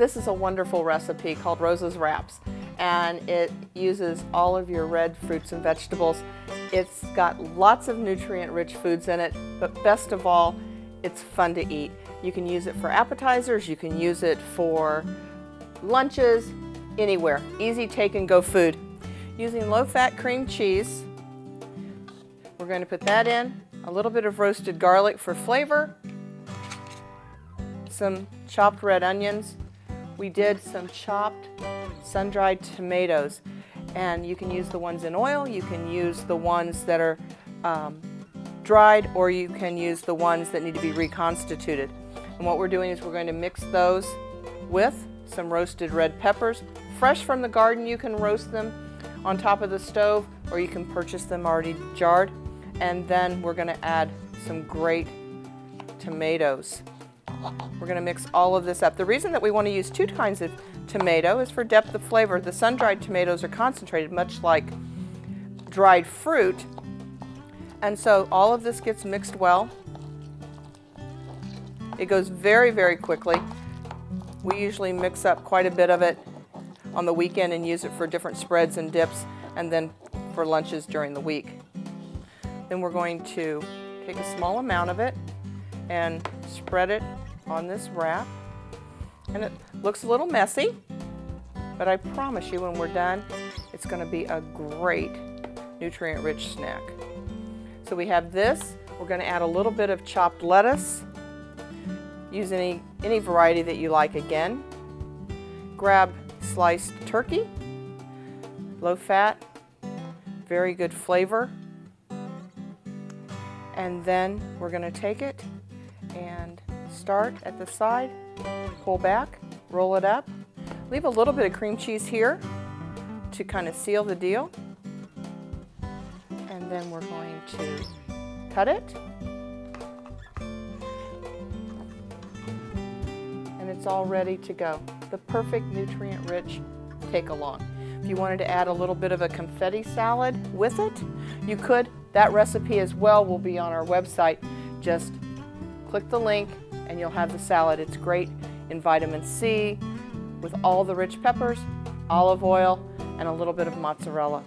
This is a wonderful recipe called Rosa's Wraps and it uses all of your red fruits and vegetables. It's got lots of nutrient rich foods in it, but best of all, it's fun to eat. You can use it for appetizers, you can use it for lunches, anywhere. Easy take and go food. Using low fat cream cheese, we're going to put that in, a little bit of roasted garlic for flavor, some chopped red onions. We did some chopped sun-dried tomatoes and you can use the ones in oil, you can use the ones that are um, dried or you can use the ones that need to be reconstituted. And what we're doing is we're going to mix those with some roasted red peppers. Fresh from the garden, you can roast them on top of the stove or you can purchase them already jarred. And then we're going to add some great tomatoes. We're going to mix all of this up. The reason that we want to use two kinds of tomato is for depth of flavor. The sun-dried tomatoes are concentrated much like dried fruit. And so all of this gets mixed well. It goes very, very quickly. We usually mix up quite a bit of it on the weekend and use it for different spreads and dips and then for lunches during the week. Then we're going to take a small amount of it and spread it on this wrap. And it looks a little messy, but I promise you when we're done, it's gonna be a great nutrient-rich snack. So we have this. We're gonna add a little bit of chopped lettuce. Use any, any variety that you like again. Grab sliced turkey, low fat, very good flavor. And then we're gonna take it and start at the side, pull back, roll it up. Leave a little bit of cream cheese here to kind of seal the deal. And then we're going to cut it. And it's all ready to go. The perfect nutrient-rich take-along. If you wanted to add a little bit of a confetti salad with it, you could. That recipe as well will be on our website. Just click the link and you'll have the salad. It's great in vitamin C with all the rich peppers, olive oil, and a little bit of mozzarella.